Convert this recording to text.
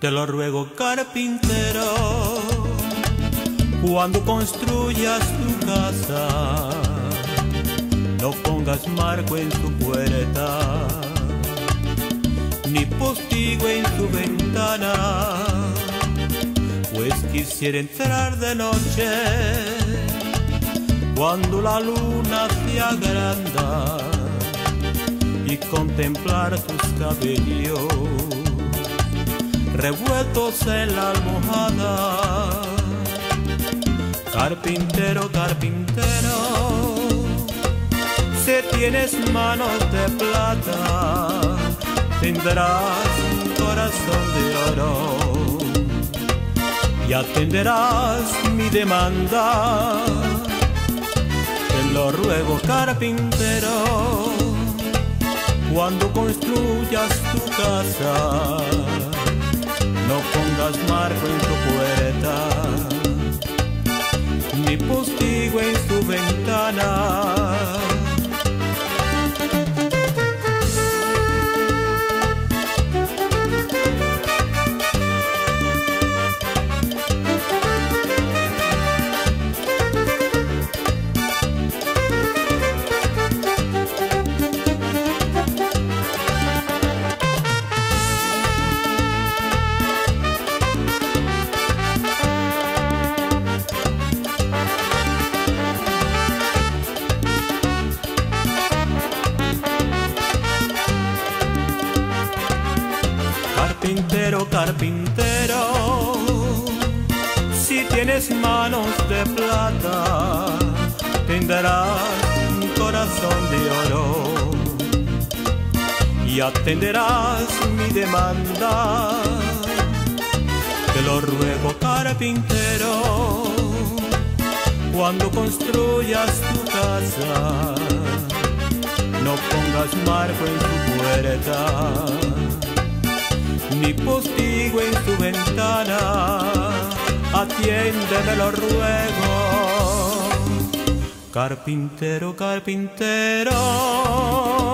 Te lo ruego, carpintero, cuando construyas tu casa, no pongas marco en tu puerta, ni postigo en tu ventana, pues quisiera entrar de noche, cuando la luna se agranda, y contemplar tus cabellos revueltos en la almohada. Carpintero, carpintero, si tienes manos de plata, tendrás un corazón de oro y atenderás mi demanda. Te lo ruego, carpintero, cuando construyas tu casa marco en tu puerta, ni postigo en tu ventana. Carpintero, carpintero, si tienes manos de plata, tendrás un corazón de oro. Y atenderás mi demanda. Te lo ruego, carpintero, cuando construyas tu casa, no pongas marco en tu puerta ni postigo en tu ventana, atiéndeme lo ruego. Carpintero, carpintero